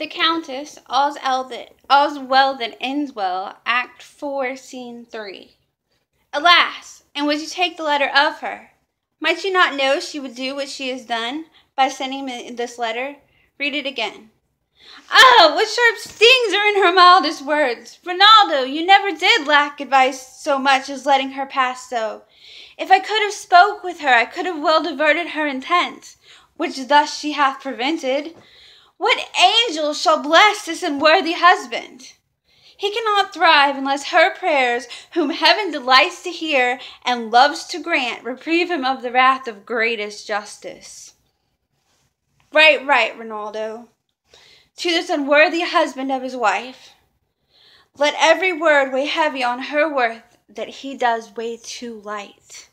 The Countess, all's, that, all's well that ends well, Act 4, Scene 3. Alas! and would you take the letter of her? Might you not know she would do what she has done by sending me this letter? Read it again. Ah, what sharp stings are in her mildest words! Rinaldo, you never did lack advice so much as letting her pass so. If I could have spoke with her, I could have well diverted her intent, which thus she hath prevented. What angel shall bless this unworthy husband? He cannot thrive unless her prayers, whom heaven delights to hear and loves to grant, reprieve him of the wrath of greatest justice. Write, write, Rinaldo. To this unworthy husband of his wife, let every word weigh heavy on her worth that he does weigh too light.